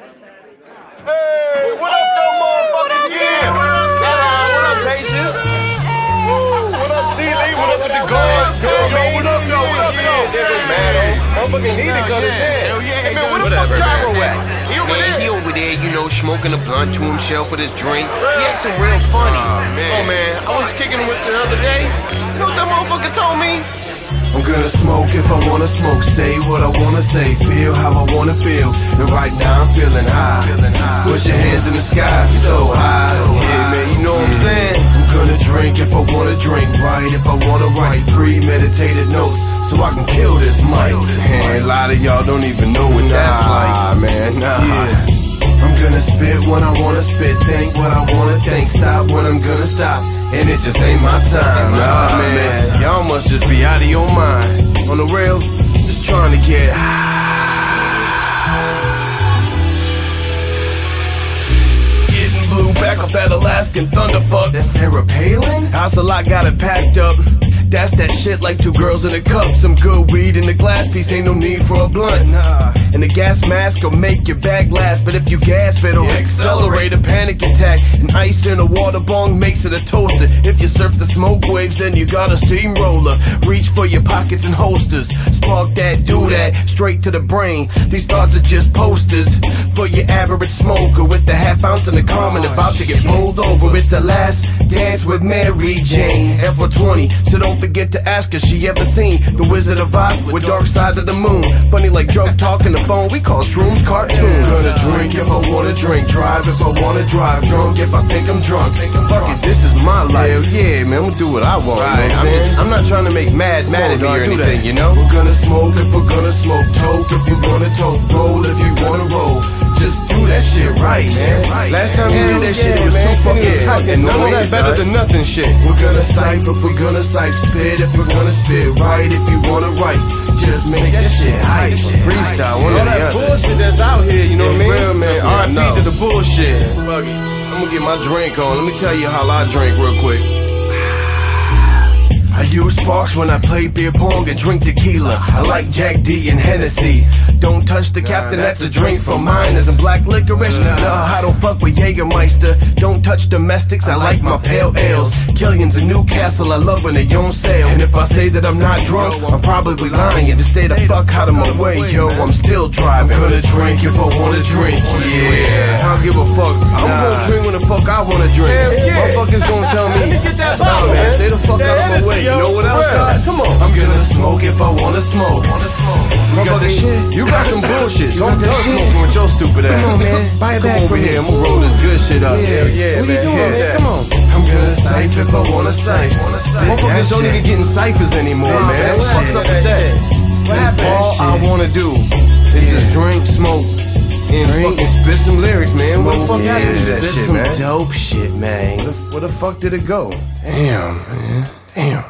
Hey, what up, though, motherfucking yeah? Ah, what up, Patience? Woo, what up, C. Lee? What up with the guard? What up, though? What up? There goes Maddo. Motherfucking need to cut his head. Hell yeah, hey, man, where the fuck Gyro at? He over there. he over there, you know, smoking a blunt to himself with his drink. He acting real funny. Oh, man, I was kicking with the other day. You know what that motherfucker told me? I'm gonna smoke if I wanna smoke, say what I wanna say, feel how I wanna feel. And right now I'm feeling high. Push your hands in the sky, so high. Yeah, man, you know what I'm saying? I'm gonna drink if I wanna drink, write if I wanna write, premeditated notes, so I can kill this mic. And a lot of y'all don't even know what that's like. Nah, man, nah. Yeah. I'm gonna spit when I wanna spit, think what I wanna think, stop when I'm gonna stop, and it just ain't my time. Nah, man, y'all must just be out of your mind. On the real, just trying to get high. Getting blue back off that Alaskan thunderfuck. That's Sarah Palin? House a lot got it packed up. That's that shit like two girls in a cup. Some good weed in the glass piece, ain't no need for a blunt. Nah. And the gas mask will make your bag last, but if you gasp, it'll accelerate a panic attack. And ice in a water bong makes it a toaster. If you surf the smoke waves, then you got a steamroller. Reach for your pockets and holsters. Spark that, do that, straight to the brain. These thoughts are just posters for your average smoker with the half ounce in the common about to get pulled over. It's the last dance with Mary Jane. And for 20, so don't forget to ask if she ever seen The Wizard of Oz with Dark Side of the Moon. Funny like drunk talk on the phone, we call shrooms cartoons. Gonna drink if I wanna drink, drive if I wanna drive, drunk if I think I'm drunk. Think I'm Fuck it, this is my life. Hell yeah, man, we'll do what I want. Right, you know I'm I'm, just- I'm not trying to make mad mad at me or do anything, that. you know? We're gonna smoke if we're gonna Last time you Hell did that shit, it was too fucking tight. And none of that better than nothing shit. We're gonna cipher if we're gonna cipher, spit if we're gonna spit, write if you wanna write. Just make that shit hype. Freestyle, one the that bullshit that's out here, you know what I mean? Real man, I RIP to the bullshit. I'm gonna get my drink on. Let me tell you how I drink real quick. Sparks when I play beer pong and drink tequila. I like Jack D and Hennessy. Don't touch the captain, that's a drink for minors and black licorice. Nah, I don't fuck with Jägermeister. Don't touch domestics, I like my pale ales. Killian's in Newcastle, I love when they on sale. And if I say that I'm not drunk, I'm probably lying. Just stay the fuck out of my way, yo. I'm still driving. I'm gonna drink if I wanna drink, yeah. I don't give a fuck. I'm gonna drink when the fuck I wanna drink. Yeah. Motherfuckers gonna tell me. Get that Nah, man. Stay the fuck out of my way. You know what else? Though? Come on. I'm gonna smoke if I wanna smoke. We got that shit. You got some bullshit, so You I'm done smoking with your stupid ass. Come on, man. Buy it Come over here, I'm gonna roll this good shit up. Yeah, yeah, what man. Are you doing, Yeah. man? Come on. I'm gonna cipher if I wanna cipher. Motherfuckers don't even get in ciphers anymore, man. What the fuck's up with that? That's all I wanna do is just drink, smoke, and Drink. fucking spit some lyrics, man. What the fuck yeah, happened to that spit shit, some man? dope shit, man. Where the fuck did it go? Damn, man. Damn.